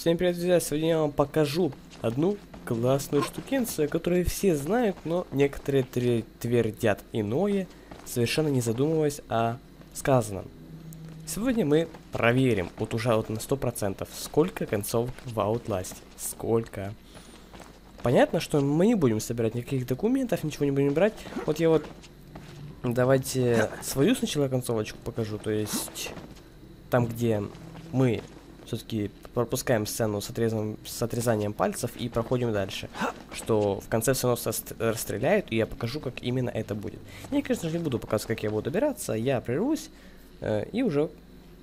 Всем привет, друзья! Сегодня я вам покажу одну классную штукенцию, которую все знают, но некоторые твердят иное, совершенно не задумываясь о сказанном. Сегодня мы проверим, вот уже вот на 100%, сколько концовок в Outlast. Сколько. Понятно, что мы не будем собирать никаких документов, ничего не будем брать. Вот я вот... Давайте свою сначала концовочку покажу, то есть... Там, где мы все-таки пропускаем сцену с, отрезанием, с отрезанием пальцев и проходим дальше. Что в конце все равно расстреляют, и я покажу, как именно это будет. Я, конечно же, не буду показывать, как я буду добираться, я прервусь э, и уже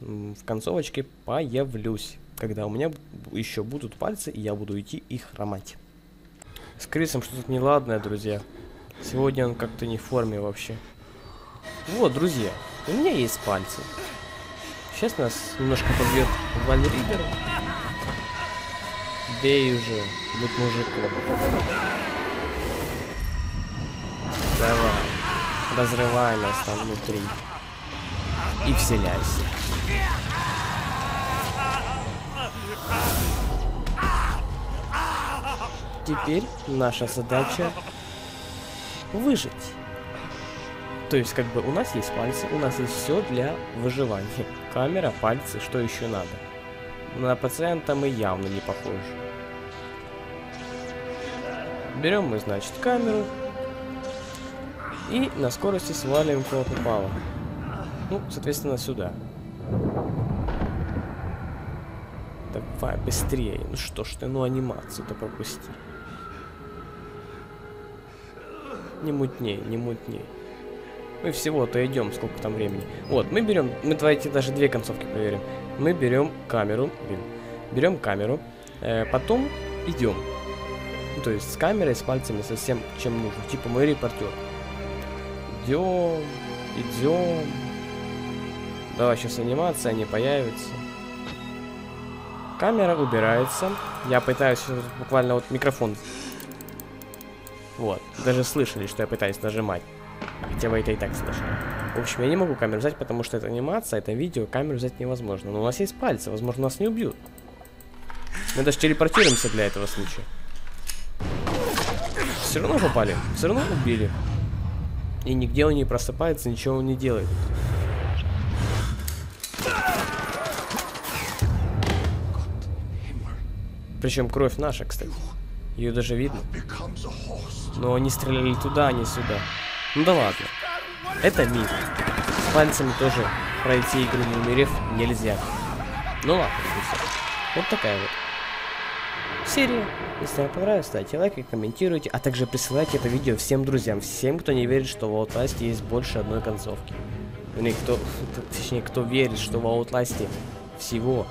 в концовочке появлюсь, когда у меня еще будут пальцы, и я буду идти их хромать. С Крисом что-то неладное, друзья. Сегодня он как-то не в форме вообще. Вот, друзья, у меня есть пальцы. Сейчас нас немножко побьет Вальридер. Бей уже, будь мужиком. Давай. Разрывай нас там внутри. И вселяйся. Теперь наша задача выжить. То есть, как бы, у нас есть пальцы, у нас есть все для выживания. Камера, пальцы, что еще надо? На пациента мы явно не похожи. Берем мы, значит, камеру. И на скорости сваливаем кого попало. Ну, соответственно, сюда. Давай, быстрее. Ну что ж ты, ну анимацию-то пропусти. Не мутней, не мутней. Мы всего-то идем, сколько там времени. Вот, мы берем, мы давайте даже две концовки проверим. Мы берем камеру, блин, берем камеру, э, потом идем. Ну, то есть с камерой, с пальцами, со всем, чем нужно. Типа мой репортер. Идем, идем. Давай сейчас анимация, они появятся. Камера убирается. Я пытаюсь буквально вот микрофон. Вот. Даже слышали, что я пытаюсь нажимать. Хотя вы это и так слышали. В общем, я не могу камеру взять, потому что это анимация, это видео, камеру взять невозможно. Но у нас есть пальцы, возможно, нас не убьют. Мы даже телепортируемся для этого случая. Все равно попали, все равно убили. И нигде он не просыпается, ничего он не делает. Причем кровь наша, кстати. Ее даже видно. Но они стреляли туда, а не сюда. Ну да ладно. Это мир. С пальцами тоже пройти игру не умерев нельзя. Ну ладно, друзья. Вот такая вот серия. Если вам понравилось, ставьте лайк и комментируйте, а также присылайте это видео всем друзьям, всем, кто не верит, что в Outlast есть больше одной концовки. Или кто, точнее, кто верит, что в Outlast всего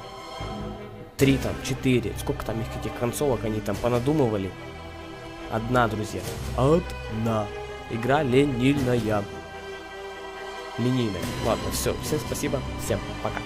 три там, четыре, сколько там их этих концовок они там понадумывали. Одна, друзья. Одна. Игра ленильная. Линейная. Ладно, все. Всем спасибо. Всем пока.